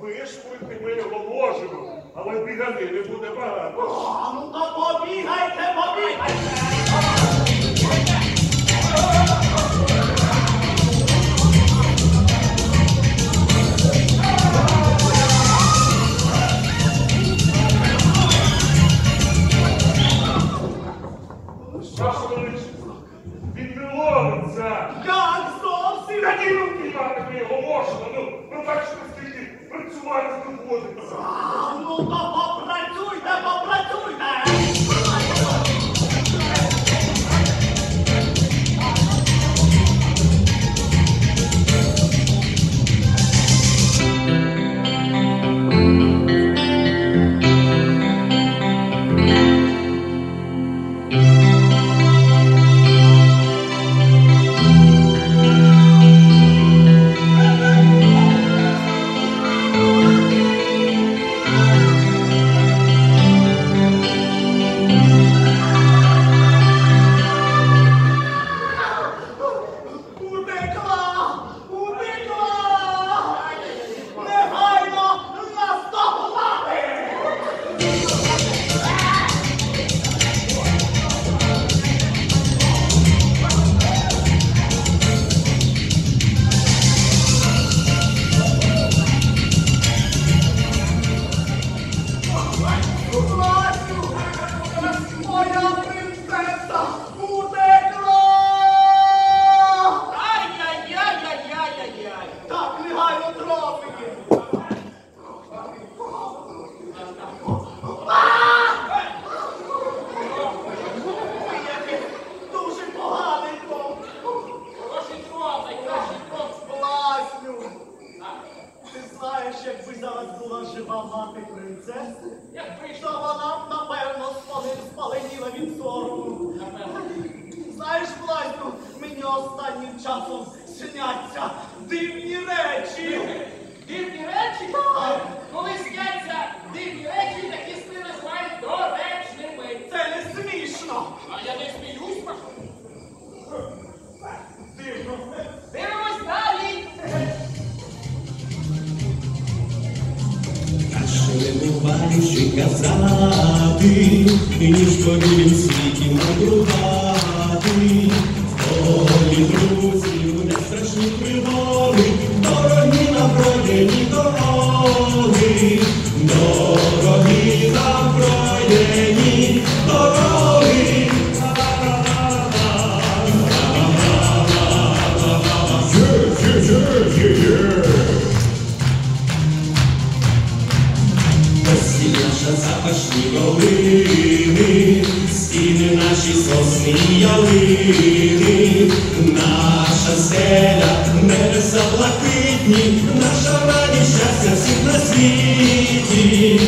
величність, вишпуйте ми його можемо, але біганини буде багато. А ну то побігайте, побігайте! Come on, Дивні речі. Дивні речі? Так. Коли сняться дивні речі, такі сни називають доречними. Це не смішно. А я не сміюсь, Пашу. Дивно. Дивимось далі. Шелемуваючи казати, ніж повірім світі мудрувати, Волі друзів, не страшні пригоди, дорогі нам проєні дороги, дорогі нам проєні дороги. Ось і наша запашні долини, стіни наші сосни ялини, наша стеля, небеса блакитні, наша радість щастя всіх на світі.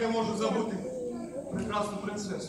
я можу забути прекрасну принцесу?